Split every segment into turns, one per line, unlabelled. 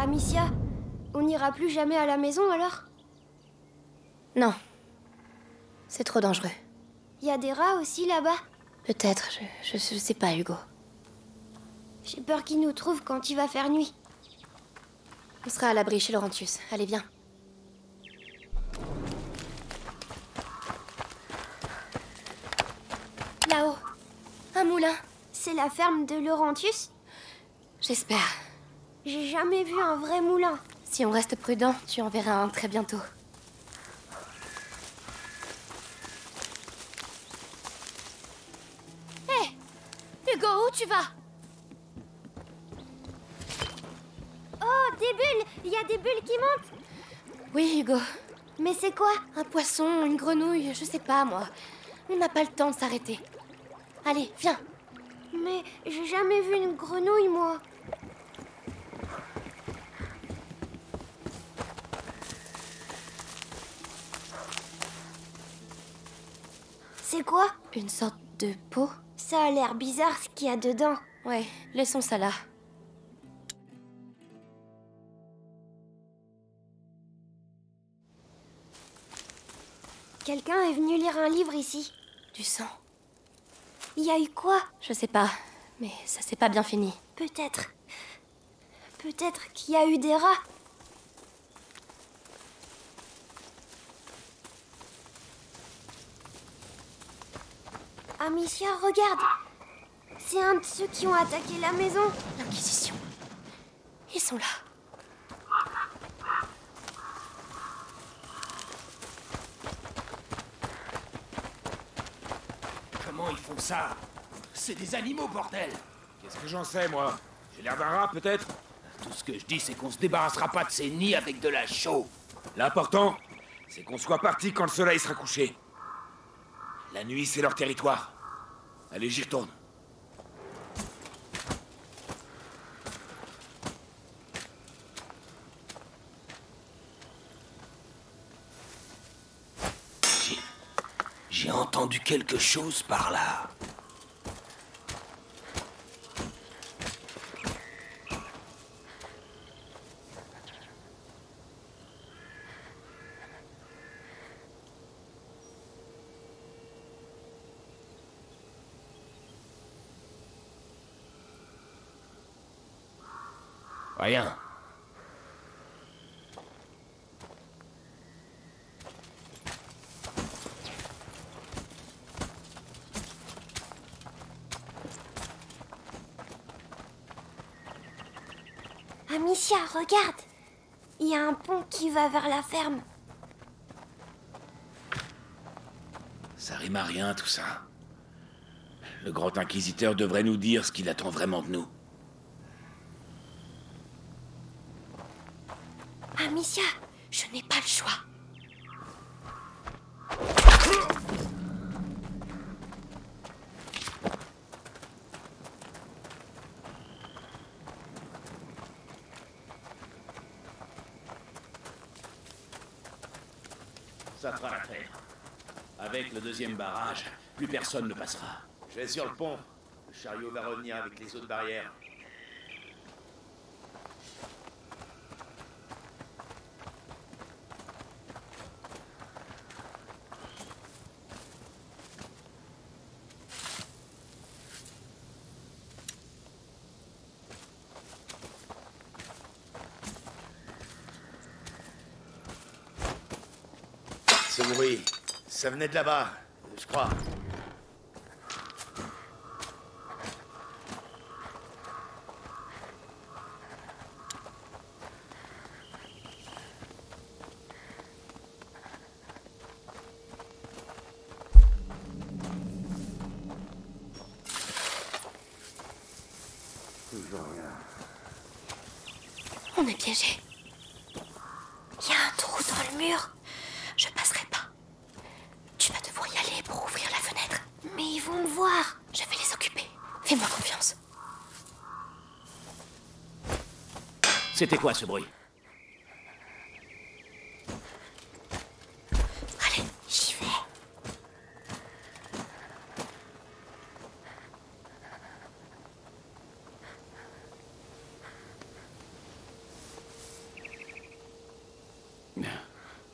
Amicia, on n'ira plus jamais à la maison alors?
Non. C'est trop dangereux.
Il y a des rats aussi là-bas?
Peut-être, je, je, sais pas, Hugo.
J'ai peur qu'il nous trouve quand il va faire nuit.
On sera à l'abri chez Laurentius. Allez, viens. Là-haut. Un moulin.
C'est la ferme de Laurentius?
J'espère.
J'ai jamais vu un vrai moulin.
Si on reste prudent, tu en verras un très bientôt. Hé Hugo, où tu vas?
Oh, des bulles Il y a des bulles qui montent
Oui, Hugo.
Mais c'est quoi?
Un poisson, une grenouille, je sais pas, moi. On n'a pas le temps de s'arrêter. Allez, viens.
Mais j'ai jamais vu une grenouille, moi. C'est quoi
Une sorte de peau
Ça a l'air bizarre ce qu'il y a dedans.
Ouais, laissons ça là.
Quelqu'un est venu lire un livre ici.
Du sang.
Il y a eu quoi
Je sais pas, mais ça s'est pas bien fini.
Peut-être. Peut-être qu'il y a eu des rats. Amicia, regarde C'est un de ceux qui ont attaqué la maison.
L'Inquisition. Ils sont là.
Comment ils font ça? C'est des animaux, bordel
Qu'est-ce que j'en sais, moi? J'ai l'air d'un rat, peut-être?
Tout ce que je dis, c'est qu'on se débarrassera pas de ces nids avec de la chaux.
L'important, c'est qu'on soit parti quand le soleil sera couché. La nuit, c'est leur territoire. Allez, j'y retourne.
J'ai entendu quelque chose par là. Rien.
Amicia, regarde Il y a un pont qui va vers la ferme.
Ça rime à rien, tout ça. Le grand inquisiteur devrait nous dire ce qu'il attend vraiment de nous.
Amicia, je n'ai pas le choix.
Ça fera l'affaire. Avec le deuxième barrage, plus personne ne passera.
Je vais sur le pont. Le chariot va revenir avec les autres barrières. Bruit, ça venait de là-bas, je crois.
C'était quoi ce bruit
Allez, j'y vais.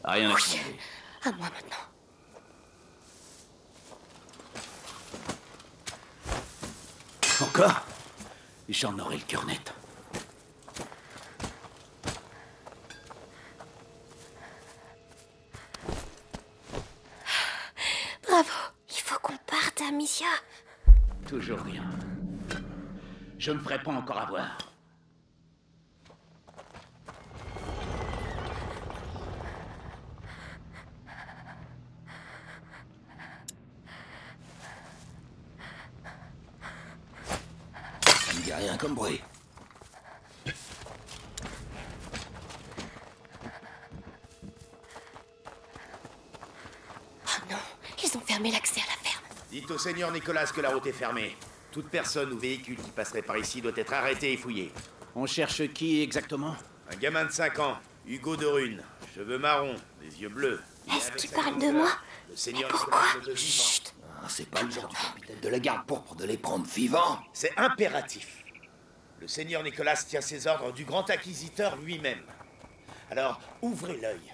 Ah, rien à. Oh,
à moi maintenant.
Encore? J'en aurai le cœur net. Je me ferai pas encore avoir.
Ça me dit rien comme bruit.
Oh non, ils ont fermé l'accès à la ferme.
Dites au seigneur Nicolas que la route est fermée. Toute personne ou véhicule qui passerait par ici doit être arrêté et fouillé.
On cherche qui exactement?
Un gamin de 5 ans, Hugo de Rune, cheveux marrons, les yeux bleus.
Est-ce qu'il parle de moi?
Le seigneur
pourquoi?
Nicolas de vivant.
Ah, c'est pas le genre du capitaine de la garde pourpre de les prendre vivants.
C'est impératif. Le seigneur Nicolas tient ses ordres du grand acquisiteur lui-même. Alors, ouvrez l'œil.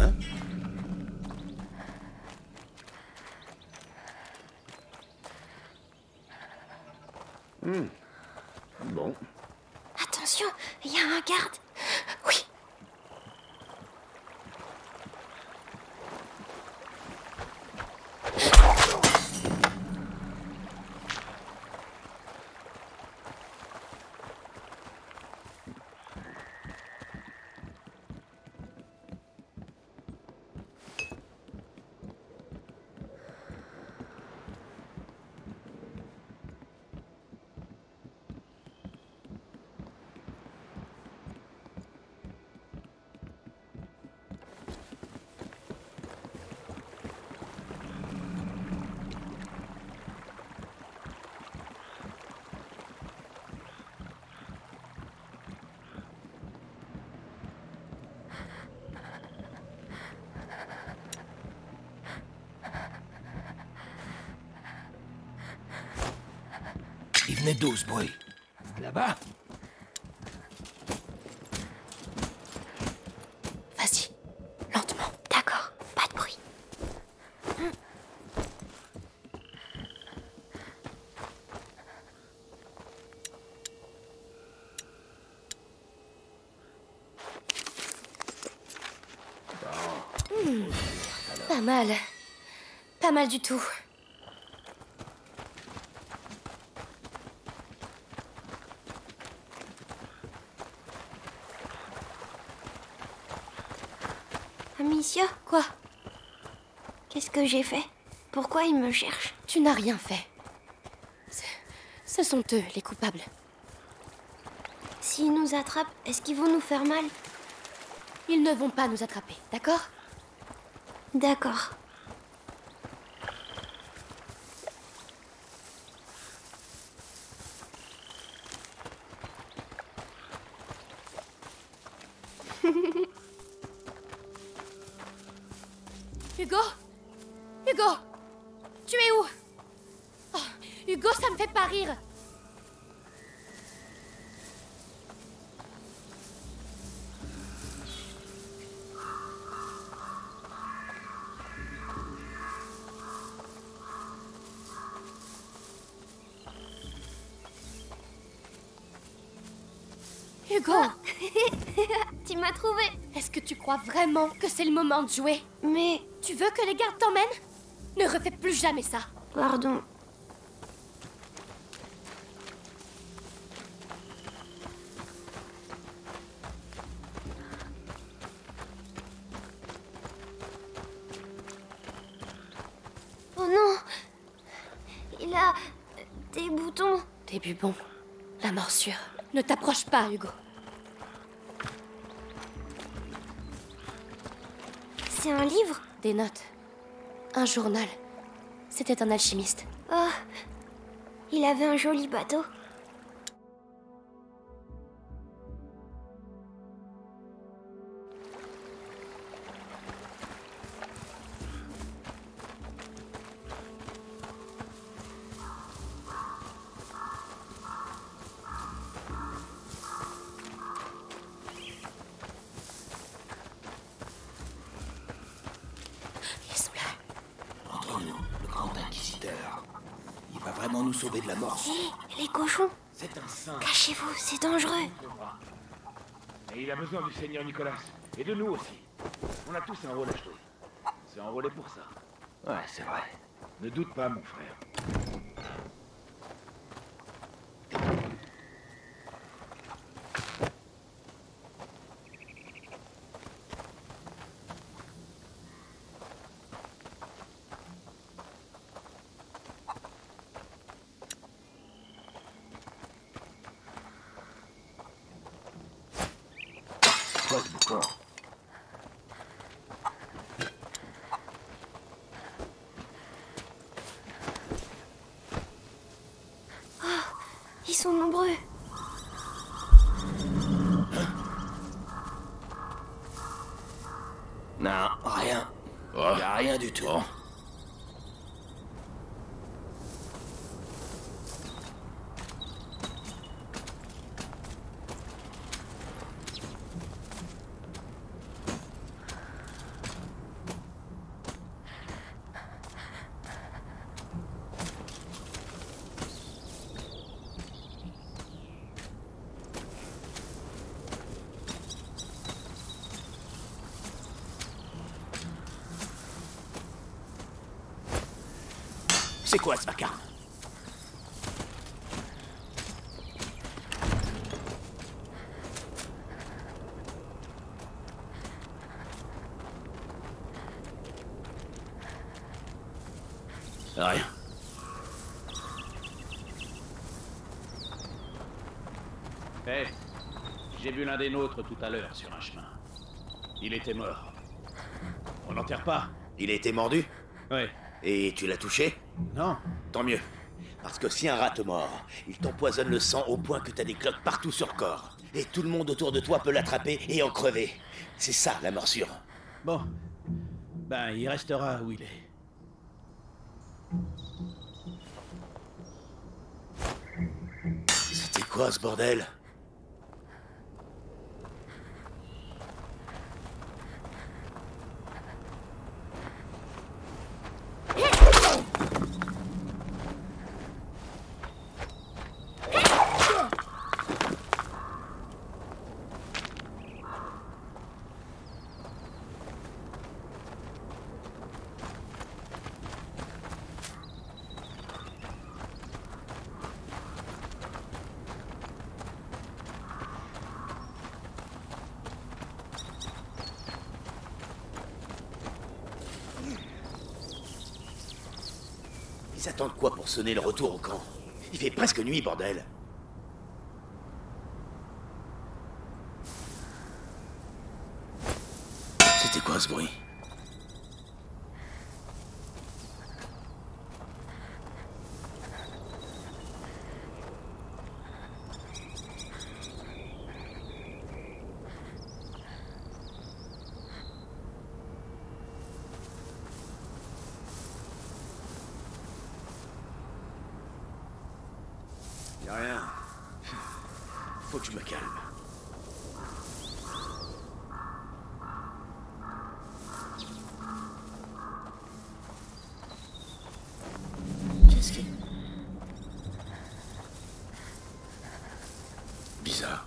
Hein Hmm. Bon.
Attention, il y a un garde.
Oui.
Il venait d'où ce bruit Là-bas
Vas-y. Lentement.
D'accord, pas de bruit.
Pas mal. Pas mal du tout.
Amicia,
Quoi
qu'est-ce que j'ai fait Pourquoi ils me cherchent?
Tu n'as rien fait. Ce, ce sont eux, les coupables.
S'ils nous attrapent, est-ce qu'ils vont nous faire mal?
Ils ne vont pas nous attraper, d'accord?
D'accord.
Hugo Hugo Tu es où Oh, Hugo, ça me fait pas rire. Hugo.
Tu m'as trouvé.
Est-ce que tu crois vraiment que c'est le moment de jouer?
Mais,
Tu veux que les gardes t'emmènent? Ne refais plus jamais ça.
Pardon.
Bon. La morsure. Ne t'approche pas, Hugo.
C'est un livre?
Des notes. Un journal. C'était un alchimiste.
Oh, il avait un joli bateau.
Besoin du Seigneur Nicolas. Et de nous aussi. On a tous un rôle à jouer. C'est enrôlé pour ça.
Ouais, c'est vrai.
Ne doute pas, mon frère.
Quoi ce boucan
Ils sont nombreux.
Non, rien.
Oh.
Y a rien du tout.
Bon.
C'est quoi ce vacarme?
Rien. Hé, j'ai vu l'un des nôtres tout à l'heure sur un chemin. Il était mort. On l'enterre pas?
Il a été mordu?
Ouais.
Et tu l'as touché
Non
Tant mieux. Parce que si un rat te mord, il t'empoisonne le sang au point que t'as des cloques partout sur le corps. Et tout le monde autour de toi peut l'attraper et en crever. C'est ça la morsure.
Bon. Ben, il restera où il est.
C'était quoi ce bordel? Attendent quoi pour sonner le retour au camp? Il fait presque nuit, bordel. C'était quoi ce bruit Y'a rien. Faut que je me calme. Qu'est-ce qui... Bizarre.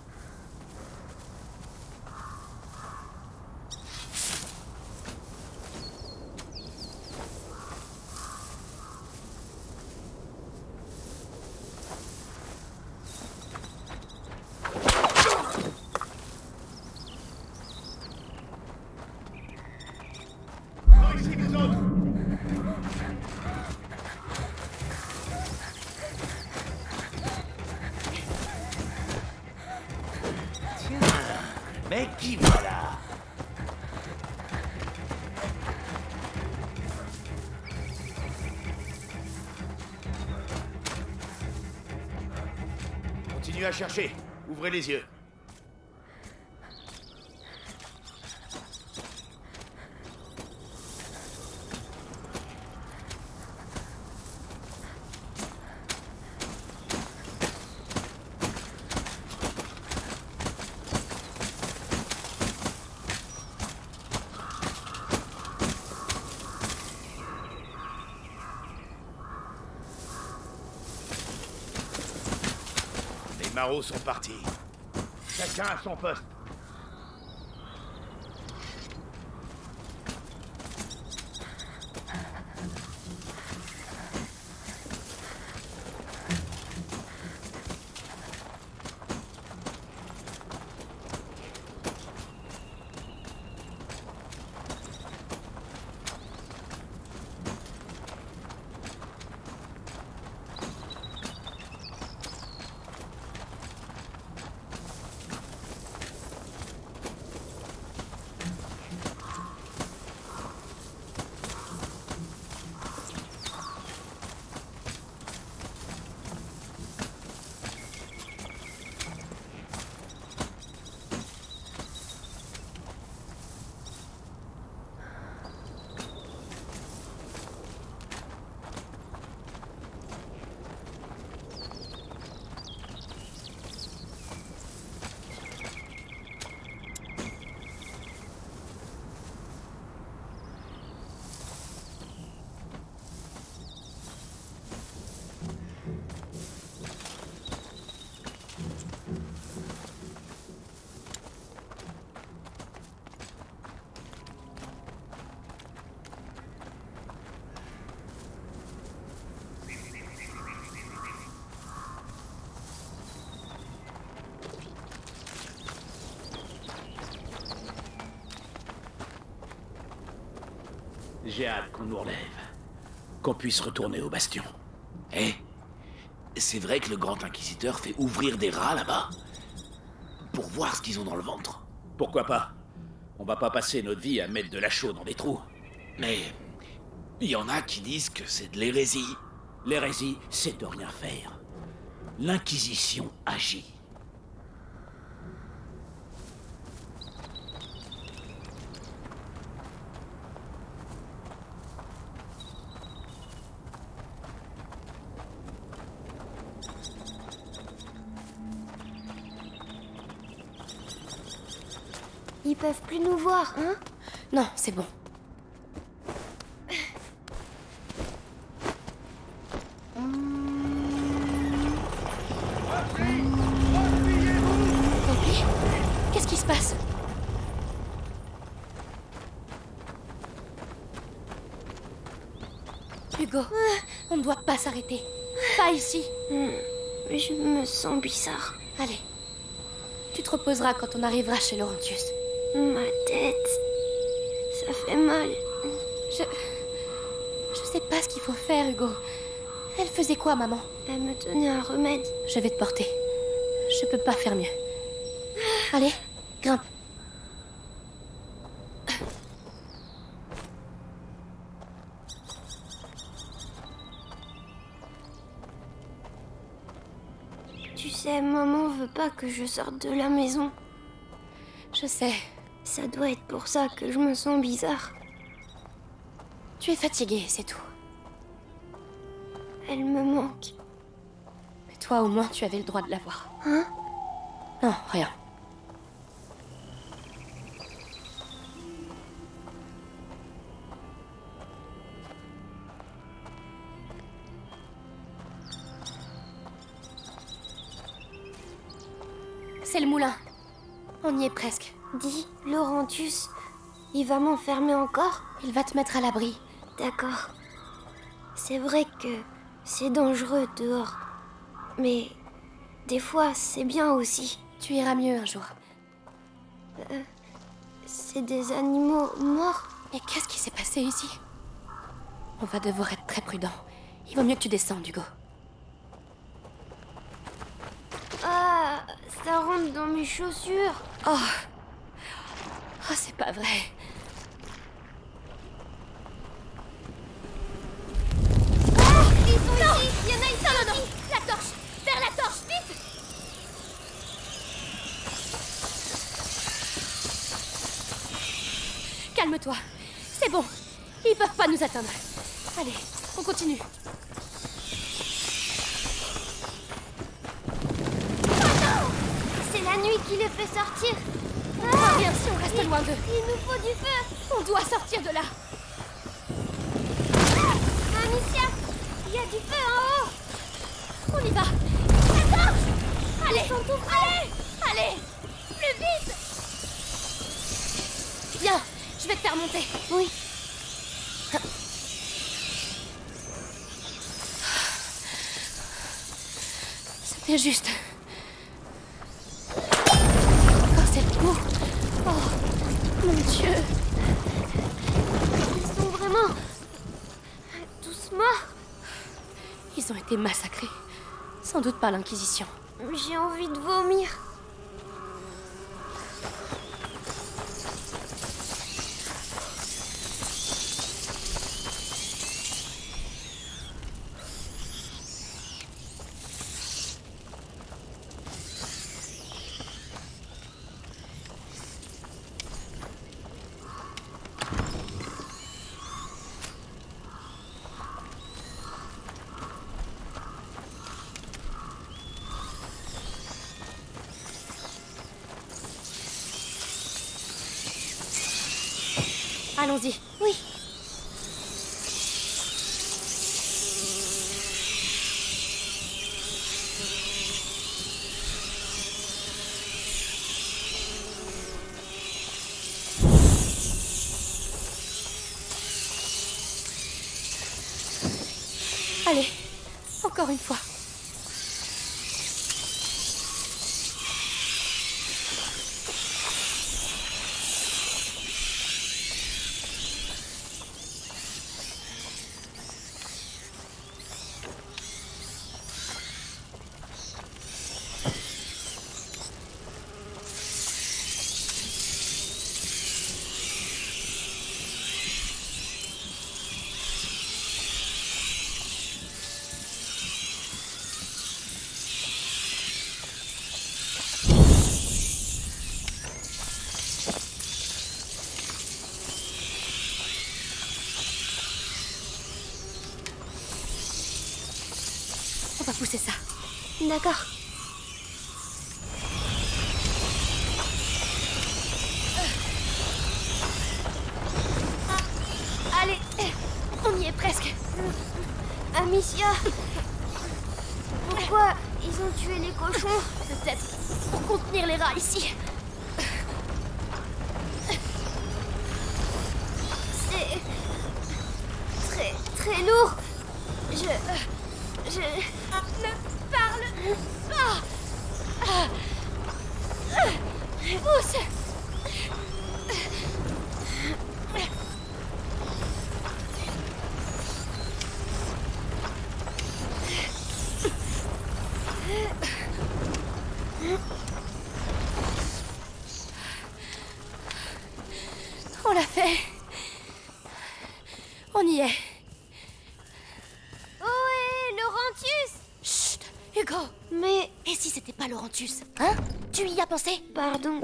Mais qui voilà Continuez à chercher. Ouvrez les yeux. Marauds sont partis.
Chacun à son poste. J'ai hâte qu'on nous relève. Qu'on puisse retourner au bastion.
Eh C'est vrai que le grand inquisiteur fait ouvrir des rats là-bas Pour voir ce qu'ils ont dans le ventre.
Pourquoi pas? On va pas passer notre vie à mettre de la chaux dans des trous.
Mais il y en a qui disent que c'est de l'hérésie.
L'hérésie, c'est de rien faire. L'Inquisition agit.
Peuvent plus nous voir, hein?
Non, c'est bon. Qu'est-ce qui se passe? Hugo, on ne doit pas s'arrêter. Pas ici.
Je me sens bizarre.
Allez. Tu te reposeras quand on arrivera chez Laurentius.
Ma tête. Ça fait mal.
Je. Je sais pas ce qu'il faut faire, Hugo. Elle faisait quoi, maman?
Elle me donnait un remède.
Je vais te porter. Je peux pas faire mieux. Allez, grimpe.
Tu sais, maman veut pas que je sorte de la maison.
Je sais.
Ça doit être pour ça que je me sens bizarre.
Tu es fatiguée, c'est tout.
Elle me manque.
Mais toi, au moins, tu avais le droit de la voir.
Hein?
Non, rien. C'est le moulin. On y est presque.
Dis, Laurentius, il va m'enfermer encore?
Il va te mettre à l'abri.
D'accord. C'est vrai que c'est dangereux dehors. Mais des fois, c'est bien aussi.
Tu iras mieux un jour.
C'est des animaux morts?
Mais qu'est-ce qui s'est passé ici? On va devoir être très prudent. Il vaut mieux que tu descendes, Hugo.
Ah, ça rentre dans mes chaussures.
Oh Oh, c'est pas vrai.
Ils sont ici. Il y en a ici.
Non, non, non La torche Vers la torche, vite Calme-toi. C'est bon. Ils peuvent pas nous atteindre. Allez, on continue.
C'est la nuit qui les fait sortir.
Ah, bien si on reste loin d'eux.
Il nous faut du feu.
On doit sortir de là.
Amicia, il y a du feu en haut.
On y va. Torche Allez Allez Allez Plus vite Viens, je vais te faire monter.
Oui.
C'était juste. Encore cette boue. Oh, mon Dieu.
Ils sont vraiment... tous morts
Ils ont été massacrés. Sans doute par l'Inquisition.
J'ai envie de vomir.
나 가. Hein? Tu y as pensé?
Pardon.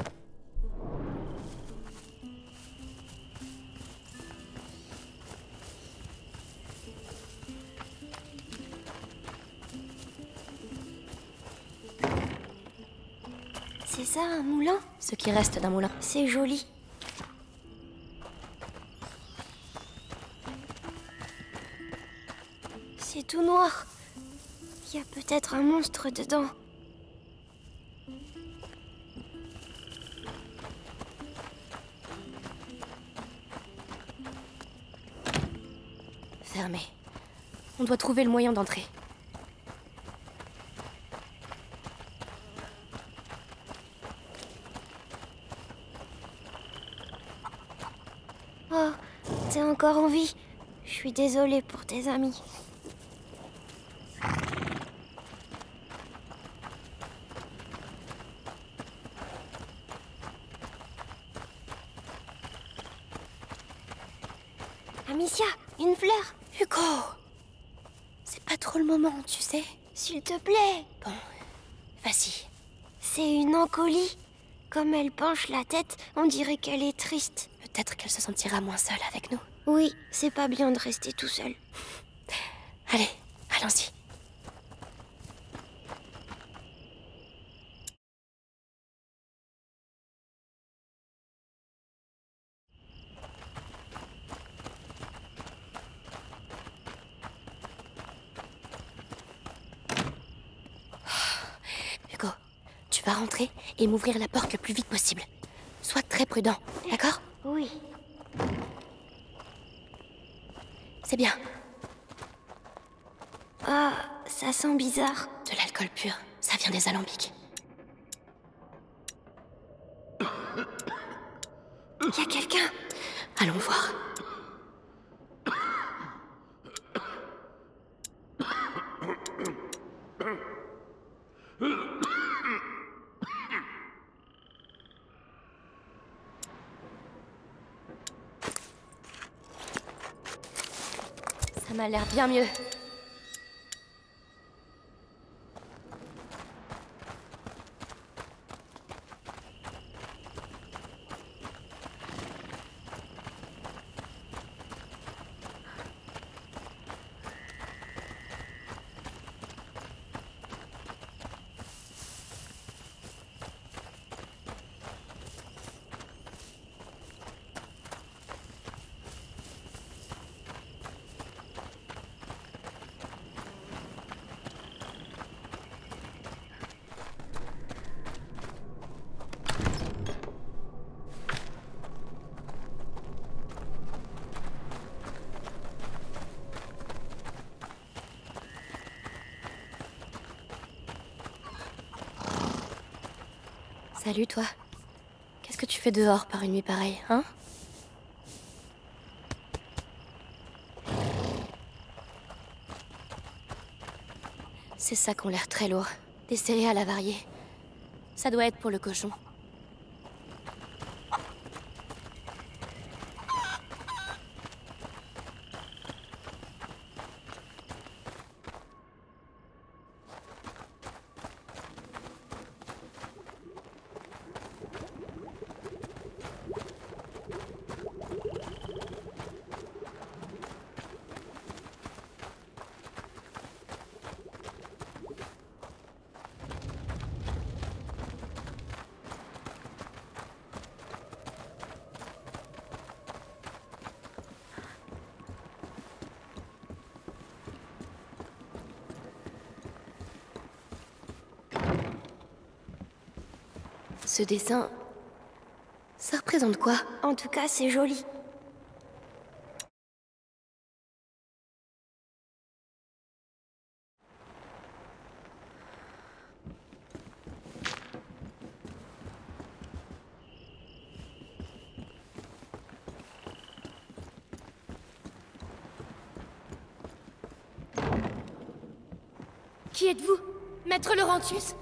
C'est ça un moulin?
Ce qui reste d'un moulin.
C'est joli. C'est tout noir. Il y a peut-être un monstre dedans.
On doit trouver le moyen d'entrer.
Oh, t'es encore en vie. Je suis désolée pour tes amis. Amicia, une fleur,
Hugo C'est pas trop le moment, tu sais.
s'il te plaît.
Bon, vas-y.
C'est une encolie. Comme elle penche la tête, on dirait qu'elle est triste.
Peut-être qu'elle se sentira moins seule avec nous.
Oui, c'est pas bien de rester tout seul.
Allez, allons-y. Hugo, vas rentrer et m'ouvrir la porte le plus vite possible. Sois très prudent, d'accord?
Oui.
C'est bien.
Ah, ça sent bizarre.
De l'alcool pur, ça vient des alambics.
Y a quelqu'un?
Allons voir. M'a l'air bien mieux. Salut toi. Qu'est-ce que tu fais dehors par une nuit pareille, hein? C'est ça qu'on l'air très lourd. Des céréales avariées. Ça doit être pour le cochon. Ce dessin... Ça représente quoi?
En tout cas, c'est joli. Qui êtes-vous?
Maître Laurentius?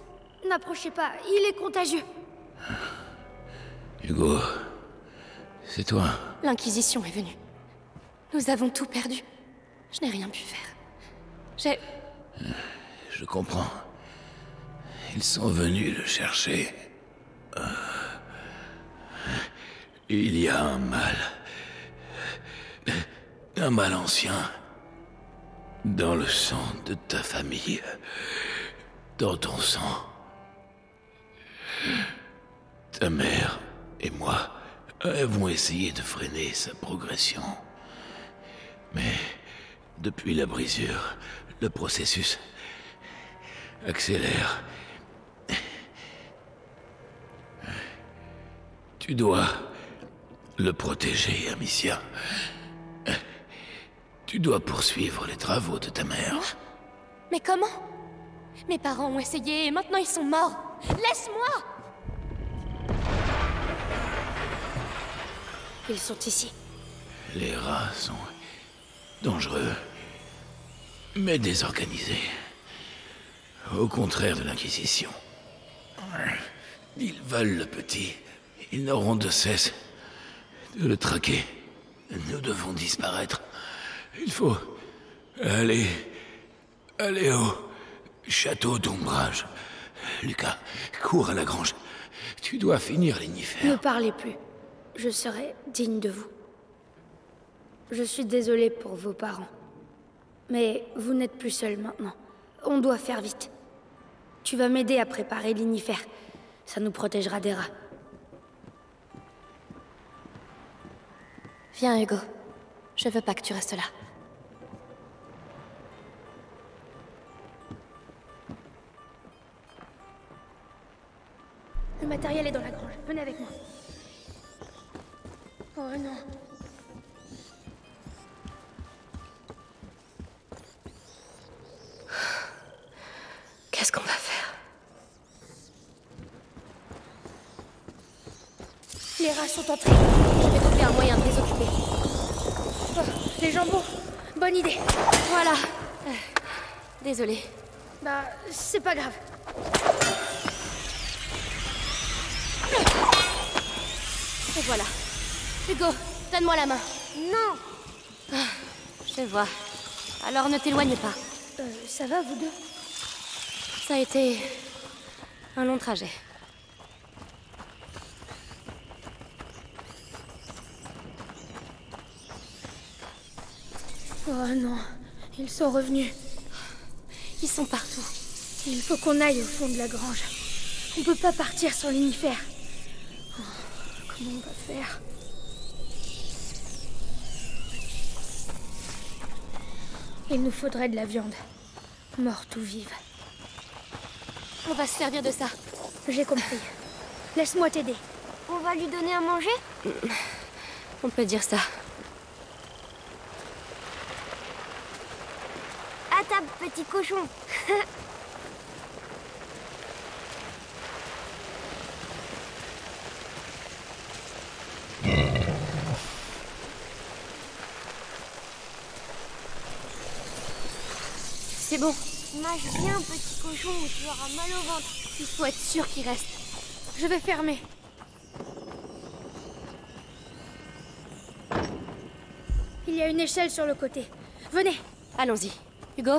N'approchez pas, il est contagieux.
Hugo, c'est toi.
L'Inquisition est venue. Nous avons tout perdu. Je n'ai rien pu faire. J'ai...
Je comprends. Ils sont venus le chercher. Euh, Il y a un mal. Un mal ancien. Dans le sang de ta famille. Dans ton sang. Ta mère et moi avons essayé de freiner sa progression. Mais depuis la brisure, le processus accélère. Tu dois le protéger, Amicia. Tu dois poursuivre les travaux de ta mère.
Mais comment? Mes parents ont essayé et maintenant ils sont morts. Laisse-moi
Ils sont ici.
Les rats sont dangereux, mais désorganisés. Au contraire de l'Inquisition. Ils veulent le petit. Ils n'auront de cesse de le traquer. Nous devons disparaître. Il faut aller... aller au château d'ombrage. Lucas, cours à la grange. Tu dois finir
Ne
l'ignifer.
parlez plus. Je serai digne de vous. Je suis désolée pour vos parents. Mais vous n'êtes plus seul maintenant. On doit faire vite. Tu vas m'aider à préparer l'inifère. Ça nous protégera des rats.
Viens, Hugo. Je veux pas que tu restes là.
Le matériel est dans la grange. Venez avec moi. Oh non.
Qu'est-ce qu'on va faire?
Les rats sont entrés.
Je vais trouver un moyen de les occuper.
Oh, les jambons. Bonne idée.
Voilà. Euh, Désolée.
Bah, c'est pas grave.
Et voilà. Hugo, donne-moi la main.
Non
Je vois. Alors ne t'éloigne pas.
Euh, ça va, vous deux?
Ça a été un long trajet.
Oh non, ils sont revenus.
Ils sont partout.
Il faut qu'on aille au fond de la grange. On peut pas partir sans l'inifère. Oh, comment on va faire? Il nous faudrait de la viande. Morte ou vive.
On va se servir de ça.
J'ai compris. Laisse-moi t'aider.
On va lui donner à manger?
On peut dire ça.
À table, petit cochon.
C'est bon.
Mâche bien, petit cochon, ou tu auras mal au ventre.
Il faut être sûr qu'il reste.
Je vais fermer. Il y a une échelle sur le côté. Venez.
Allons-y. Hugo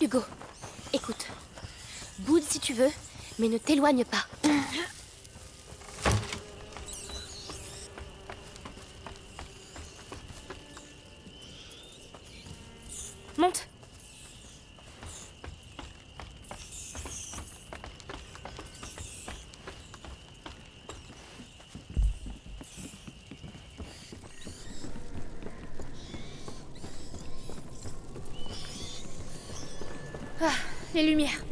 Hugo, écoute. Boude si tu veux, mais ne t'éloigne pas. Monte.
Ah, les lumières.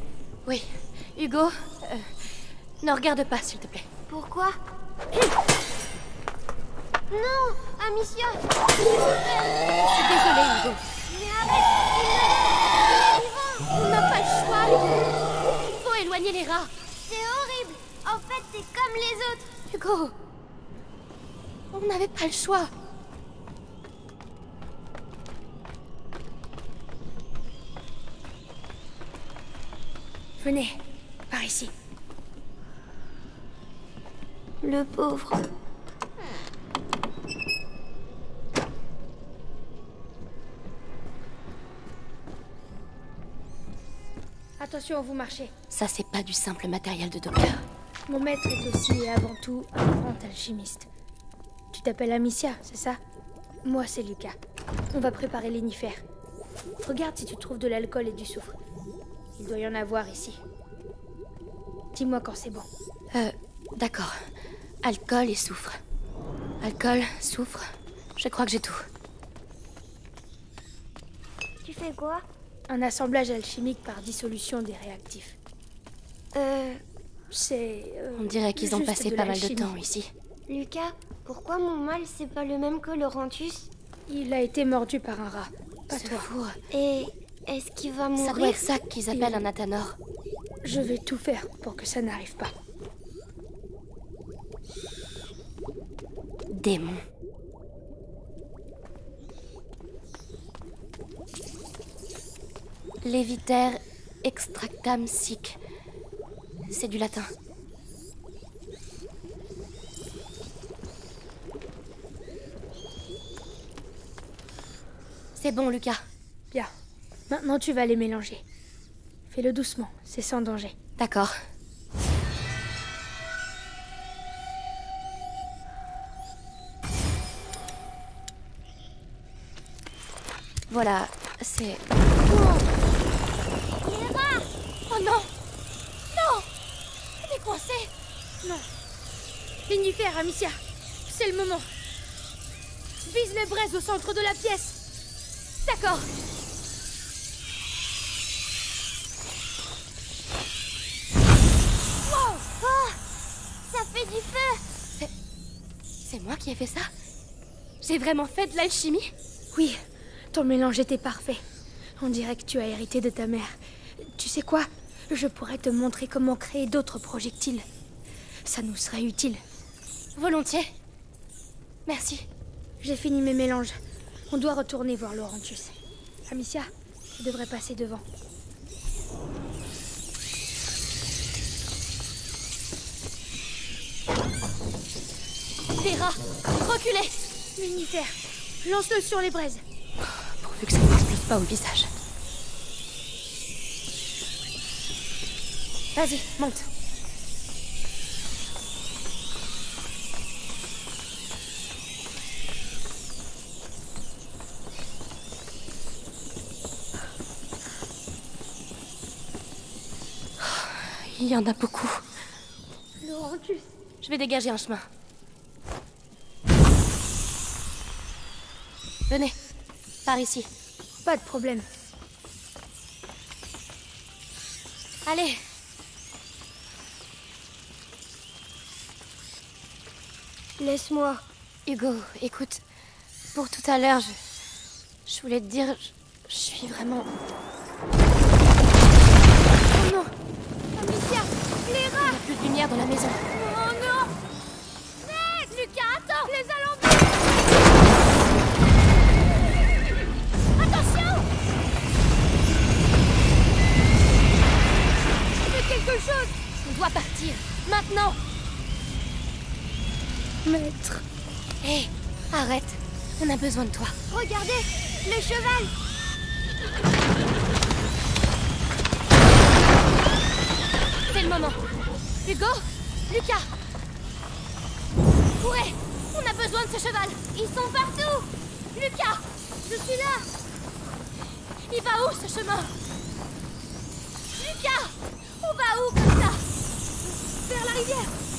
Oui. Hugo, euh, ne regarde pas, s'il te plaît.
Pourquoi? Non Amicia
Je suis désolée, Hugo.
Mais arrête Il
On n'a pas le choix. Il faut éloigner les rats.
C'est horrible En fait, t'es comme les autres
Hugo. On n'avait pas le choix.
Venez. Par ici.
Le pauvre.
Attention, vous marchez.
Ça, c'est pas du simple matériel de docteur.
Mon maître est aussi et avant tout un grand alchimiste. Tu t'appelles Amicia, c'est ça? Moi, c'est Lucas. On va préparer l'énifère. Regarde si tu trouves de l'alcool et du soufre. Il doit y en avoir ici. Dis-moi quand c'est bon.
Euh, d'accord. Alcool et soufre. Alcool, soufre. Je crois que j'ai tout.
Tu fais quoi?
Un assemblage alchimique par dissolution des réactifs.
Euh...
C'est. euh,
On dirait qu'ils ont passé pas mal de temps ici.
Lucas, pourquoi mon mal, c'est pas le même que Laurentus
Il a été mordu par un rat. Pas
Ce
toi.
four.
Et est-ce qu'il va mourir?
Ça doit être ça qu'ils appellent un athanor.
Je vais tout faire pour que ça n'arrive pas.
Démon. Leviter extractam sic. C'est du latin. C'est bon, Lucas.
Bien. Maintenant, tu vas les mélanger. Fais-le doucement, c'est sans danger.
D'accord. Voilà, c'est... Oh non Non On est coincé
Non. L'inifère, Amicia. C'est le moment. Vise les braises au centre de la pièce.
D'accord Wow C'est moi qui ai fait ça J'ai vraiment fait de l'alchimie
Oui, ton mélange était parfait. On dirait que tu as hérité de ta mère. Tu sais quoi Je pourrais te montrer comment créer d'autres projectiles. Ça nous serait utile.
Volontiers. Merci.
J'ai fini mes mélanges. On doit retourner voir Laurentius. Amicia, tu devrais passer devant.
Les rats Reculez
Lumière, lance-le sur les braises.
Pourvu que ça ne m'explose pas au visage. Vas-y, monte. Il y en a beaucoup.
Laurentius.
Je vais dégager un chemin. Venez, par ici.
Pas de problème.
Allez.
Laisse-moi.
Hugo, écoute, pour tout à l'heure, je, je voulais te dire, je, je suis vraiment...
Oh non Amicia Les
Il n'y a plus de lumière dans la maison.
Quelque chose.
On doit partir, maintenant.
Maître.
Hé, arrête, on a besoin de toi.
Regardez Le cheval
C'est le moment. Hugo Lucas. Courez. On a besoin de ce cheval Ils sont partout. Lucas
Je suis là.
Il va où ce chemin? Lucas On va où comme ça?
Vers la rivière